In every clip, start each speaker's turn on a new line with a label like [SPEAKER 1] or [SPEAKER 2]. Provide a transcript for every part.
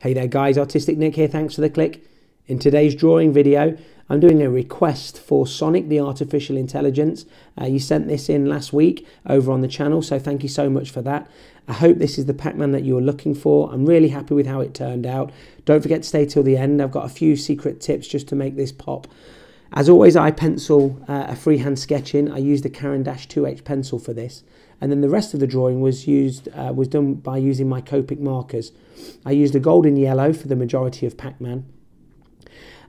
[SPEAKER 1] Hey there guys, Artistic Nick here, thanks for the click. In today's drawing video, I'm doing a request for Sonic the Artificial Intelligence. Uh, you sent this in last week over on the channel, so thank you so much for that. I hope this is the Pac-Man that you were looking for. I'm really happy with how it turned out. Don't forget to stay till the end. I've got a few secret tips just to make this pop. As always, I pencil uh, a freehand sketch in. I used the Caran Dash 2H pencil for this. And then the rest of the drawing was used uh, was done by using my Copic markers. I used a golden yellow for the majority of Pac-Man.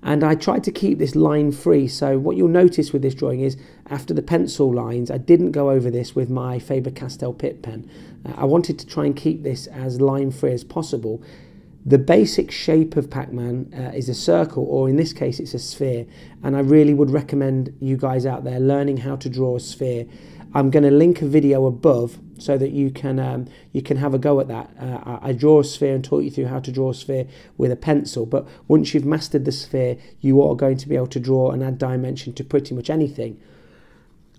[SPEAKER 1] And I tried to keep this line free. So what you'll notice with this drawing is after the pencil lines, I didn't go over this with my Faber-Castell Pitt pen. Uh, I wanted to try and keep this as line free as possible the basic shape of Pac-Man uh, is a circle, or in this case, it's a sphere. And I really would recommend you guys out there learning how to draw a sphere. I'm going to link a video above so that you can um, you can have a go at that. Uh, I draw a sphere and taught you through how to draw a sphere with a pencil. But once you've mastered the sphere, you are going to be able to draw and add dimension to pretty much anything.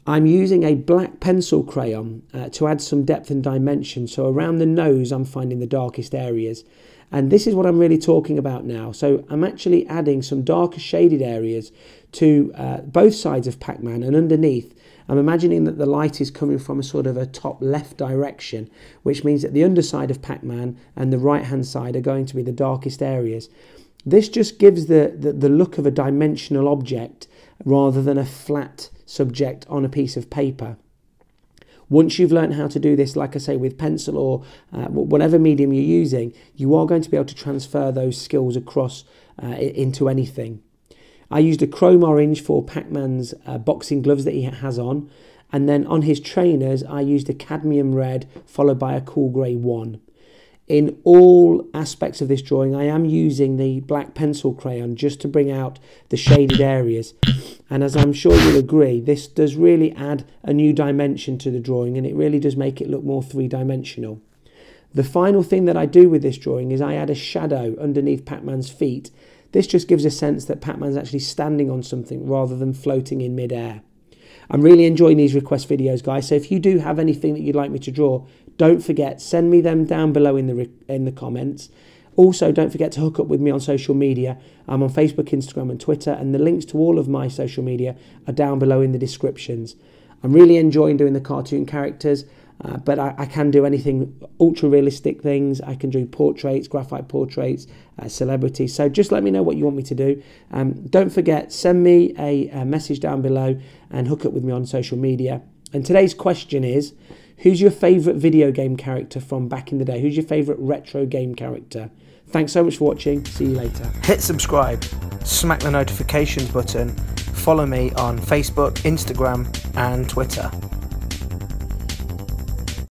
[SPEAKER 1] I'm using a black pencil crayon uh, to add some depth and dimension. So around the nose, I'm finding the darkest areas. And this is what I'm really talking about now. So I'm actually adding some darker shaded areas to uh, both sides of Pac-Man and underneath. I'm imagining that the light is coming from a sort of a top left direction, which means that the underside of Pac-Man and the right hand side are going to be the darkest areas. This just gives the, the, the look of a dimensional object rather than a flat subject on a piece of paper. Once you've learned how to do this, like I say, with pencil or uh, whatever medium you're using, you are going to be able to transfer those skills across uh, into anything. I used a chrome orange for Pac-Man's uh, boxing gloves that he has on. And then on his trainers, I used a cadmium red followed by a cool grey one in all aspects of this drawing, I am using the black pencil crayon just to bring out the shaded areas. And as I'm sure you'll agree, this does really add a new dimension to the drawing and it really does make it look more three-dimensional. The final thing that I do with this drawing is I add a shadow underneath Pac-Man's feet. This just gives a sense that Pac-Man's actually standing on something rather than floating in midair. I'm really enjoying these request videos, guys. So if you do have anything that you'd like me to draw, don't forget, send me them down below in the in the comments. Also, don't forget to hook up with me on social media. I'm on Facebook, Instagram, and Twitter, and the links to all of my social media are down below in the descriptions. I'm really enjoying doing the cartoon characters. Uh, but I, I, can do anything ultra realistic things. I can do portraits, graphite portraits, uh, celebrities. So just let me know what you want me to do. Um, don't forget, send me a, a message down below and hook up with me on social media. And today's question is Who's your favourite video game character from back in the day? Who's your favourite retro game character? Thanks so much for watching. See you later.
[SPEAKER 2] Hit subscribe, smack the notifications button, follow me on Facebook, Instagram, and Twitter.